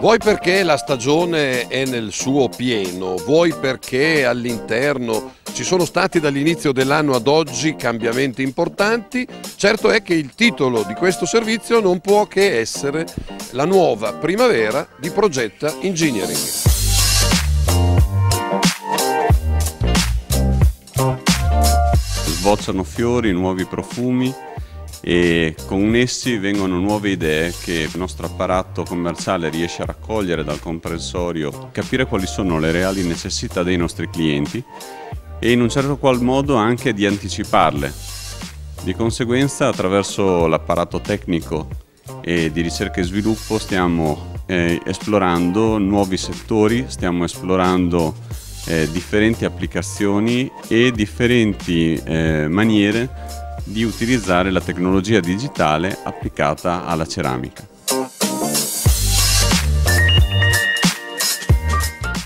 Vuoi perché la stagione è nel suo pieno, vuoi perché all'interno ci sono stati dall'inizio dell'anno ad oggi cambiamenti importanti, certo è che il titolo di questo servizio non può che essere la nuova primavera di Progetta Engineering. Sbocciano fiori, nuovi profumi, e con essi vengono nuove idee che il nostro apparato commerciale riesce a raccogliere dal comprensorio, capire quali sono le reali necessità dei nostri clienti e in un certo qual modo anche di anticiparle. Di conseguenza attraverso l'apparato tecnico e di ricerca e sviluppo stiamo eh, esplorando nuovi settori, stiamo esplorando eh, differenti applicazioni e differenti eh, maniere di utilizzare la tecnologia digitale applicata alla ceramica.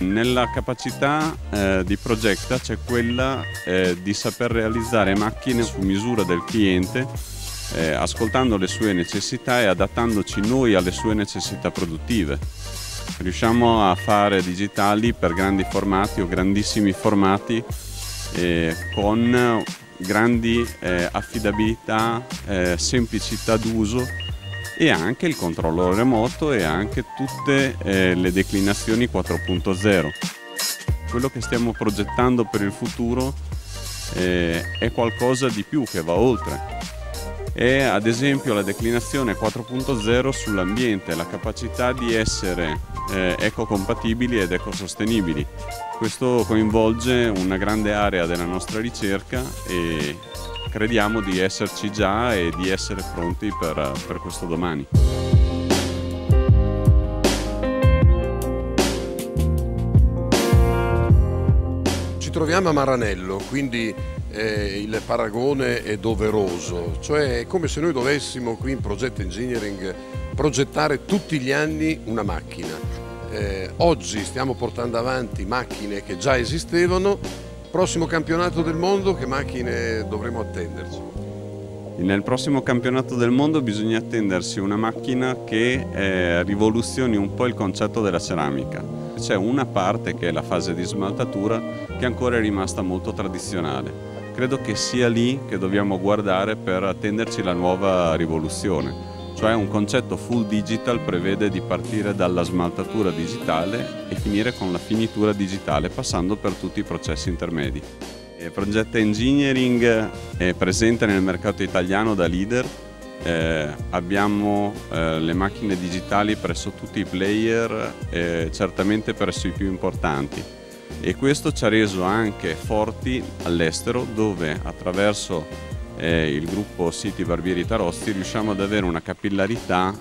Nella capacità eh, di Projecta c'è quella eh, di saper realizzare macchine su misura del cliente eh, ascoltando le sue necessità e adattandoci noi alle sue necessità produttive. Riusciamo a fare digitali per grandi formati o grandissimi formati eh, con grandi eh, affidabilità, eh, semplicità d'uso e anche il controllo remoto e anche tutte eh, le declinazioni 4.0. Quello che stiamo progettando per il futuro eh, è qualcosa di più che va oltre. È ad esempio la declinazione 4.0 sull'ambiente, la capacità di essere eh, ecocompatibili ed ecosostenibili. Questo coinvolge una grande area della nostra ricerca e crediamo di esserci già e di essere pronti per, per questo domani. Ci troviamo a Maranello, quindi eh, il paragone è doveroso, cioè è come se noi dovessimo qui in Project Engineering progettare tutti gli anni una macchina eh, oggi stiamo portando avanti macchine che già esistevano, prossimo campionato del mondo che macchine dovremo attenderci? Nel prossimo campionato del mondo bisogna attendersi una macchina che eh, rivoluzioni un po' il concetto della ceramica. C'è una parte che è la fase di smaltatura che ancora è rimasta molto tradizionale. Credo che sia lì che dobbiamo guardare per attenderci la nuova rivoluzione. Cioè un concetto full digital prevede di partire dalla smaltatura digitale e finire con la finitura digitale passando per tutti i processi intermedi. Il progetto Engineering è presente nel mercato italiano da leader, eh, abbiamo eh, le macchine digitali presso tutti i player, eh, certamente presso i più importanti e questo ci ha reso anche forti all'estero dove attraverso eh, il gruppo City Barbieri Tarozzi riusciamo ad avere una capillarità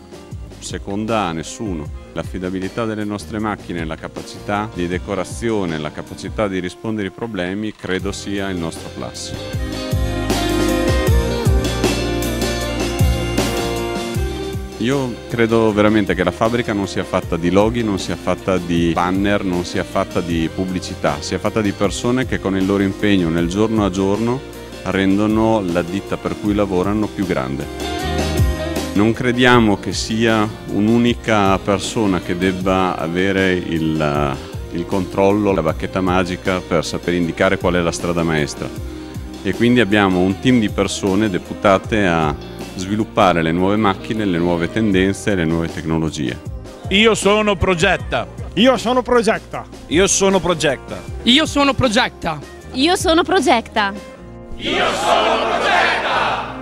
seconda a nessuno. L'affidabilità delle nostre macchine, la capacità di decorazione, la capacità di rispondere ai problemi credo sia il nostro plus. Io credo veramente che la fabbrica non sia fatta di loghi, non sia fatta di banner, non sia fatta di pubblicità, sia fatta di persone che con il loro impegno nel giorno a giorno rendono la ditta per cui lavorano più grande. Non crediamo che sia un'unica persona che debba avere il, il controllo, la bacchetta magica per saper indicare qual è la strada maestra e quindi abbiamo un team di persone deputate a sviluppare le nuove macchine, le nuove tendenze e le nuove tecnologie. Io sono Progetta. Io sono Progetta. Io sono Progetta. Io sono Progetta. Io sono Progetta. Io sono Progetta!